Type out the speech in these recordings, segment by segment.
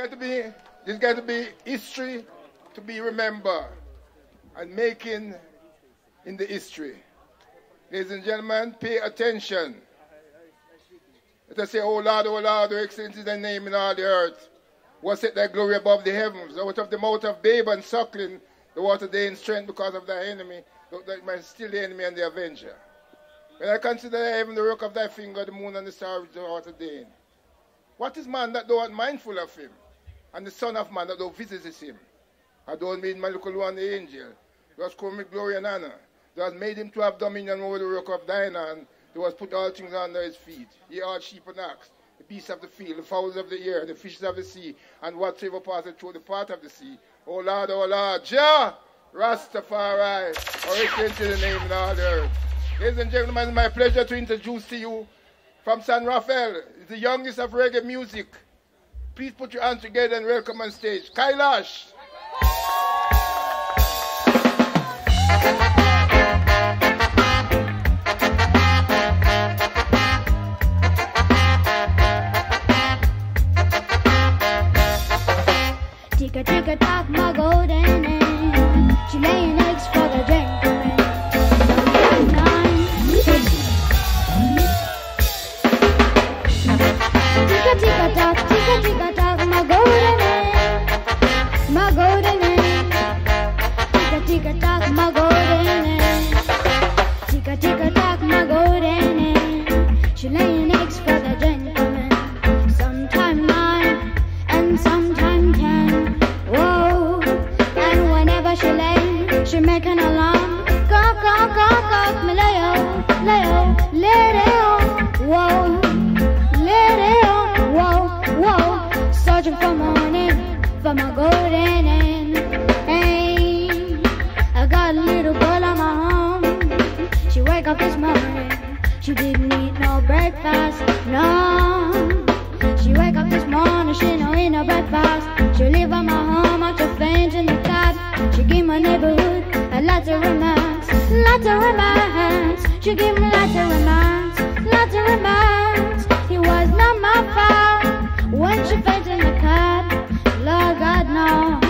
got to be there's got to be history to be remembered and making in the history. Ladies and gentlemen, pay attention. Let us say, Oh Lord, oh Lord, your excellence is thy name in all the earth. Was it thy glory above the heavens? Out of the mouth of babe and suckling, the water day in strength because of thy enemy, might still the enemy and the avenger. When I consider thy heaven the work of thy finger, the moon and the stars, the water day. What is man that thou art mindful of him? And the Son of Man that thou visitest him? I don't mean my little one, the angel. Thou hast called glory and honor. Thou hast made him to have dominion over the work of thine hand. Thou hast put all things under his feet. Ye are sheep and ox, the beasts of the field, the fowls of the air, the fishes of the sea, and whatsoever passeth through the part of the sea. O Lord, O Lord, Jah, Rastafari, or excellence in the name of all the earth. Ladies and gentlemen, it's my pleasure to introduce to you from San Rafael, the youngest of reggae music. Please put your hands together and welcome on stage. Kailash. Ticka ticka tock, my golden hen. She laying eggs for the tock, she make an alarm. She leave on my home after faint in the cab. She give my neighborhood a lot of romance, lot of romance. She give me lots of romance, lots of romance. It was not my fault when she faint in the cab. Lord God no,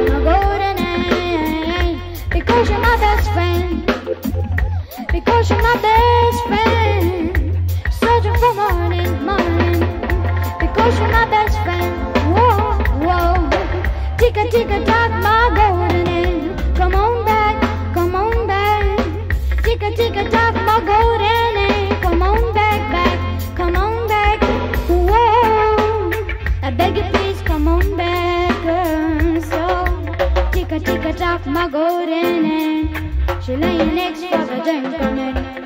my best friend. Whoa, whoa. Ticka, ticka, tock, my golden egg. Come on back, come on back. Ticka, ticka, tock, my golden egg. Come on back, back, come on back. Whoa. I beg you, please come on back, girl. So, ticka, ticka, tock, my golden egg. She laying next for the gentleman.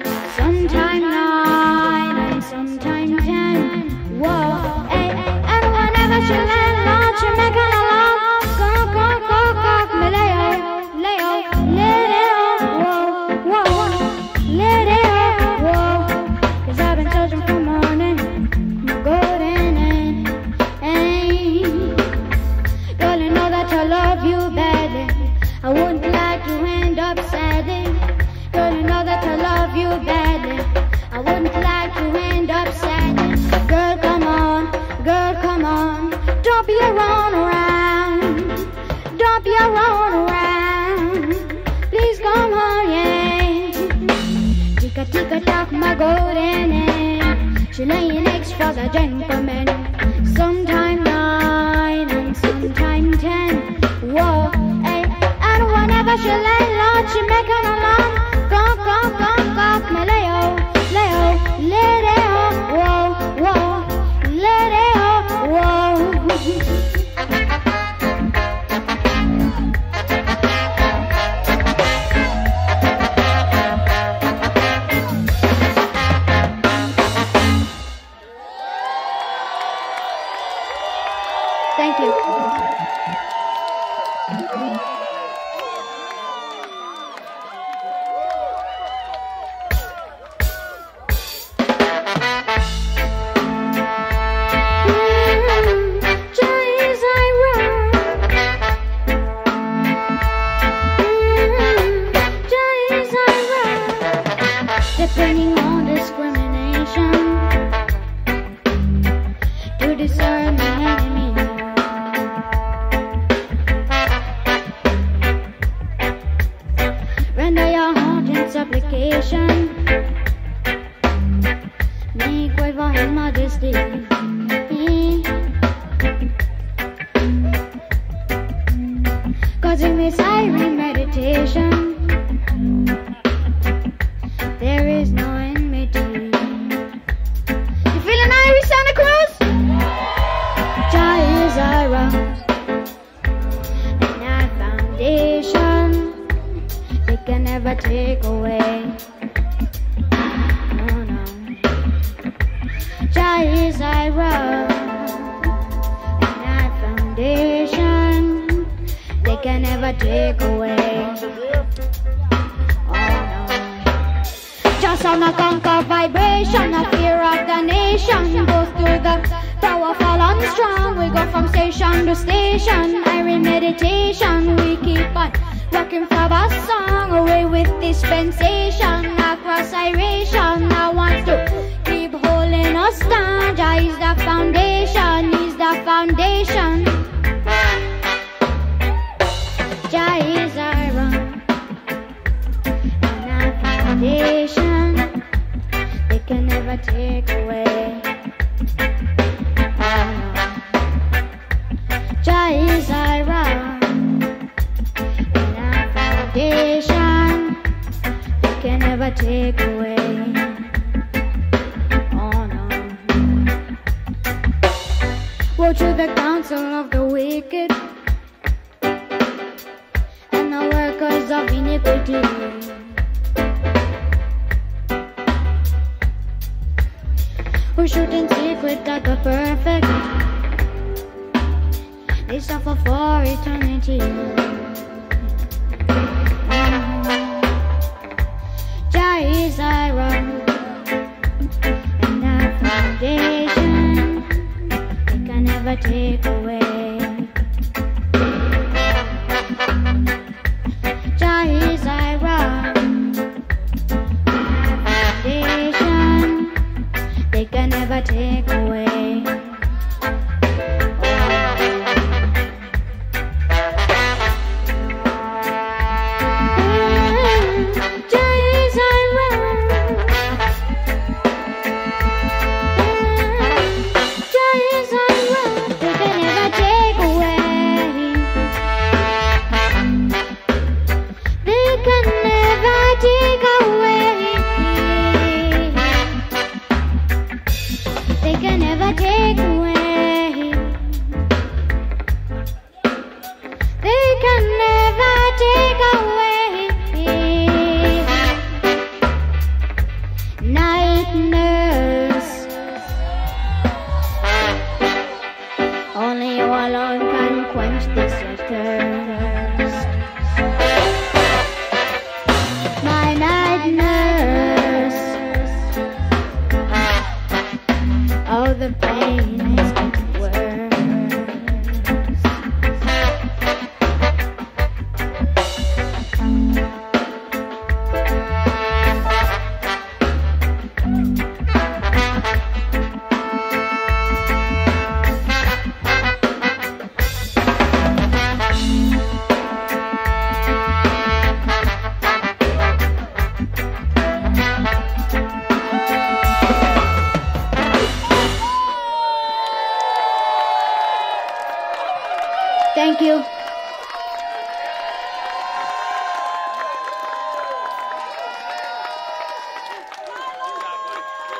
Gentleman. Sometime nine and sometime ten. Whoa, hey, and whenever she in this siren meditation, never take away. No, no. Jah is around, and our foundation they can never take away. Oh no. Just on a conquer vibration, a fear of the nation goes through the powerful and strong. We go from station to station, Iron meditation. We keep on for our song, away with dispensation across iration. I want to keep holding us down. Jah is the foundation, they can never take away. Oh. Woe to the counsel of the wicked and the workers of iniquity. who shoot in secret like the perfect. They suffer for eternity. Take take away. They can never take away. They can never take away.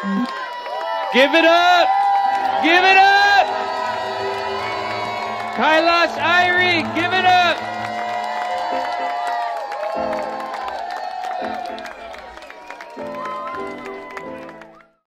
Give it up! Give it up! Kailash Irie, give it up!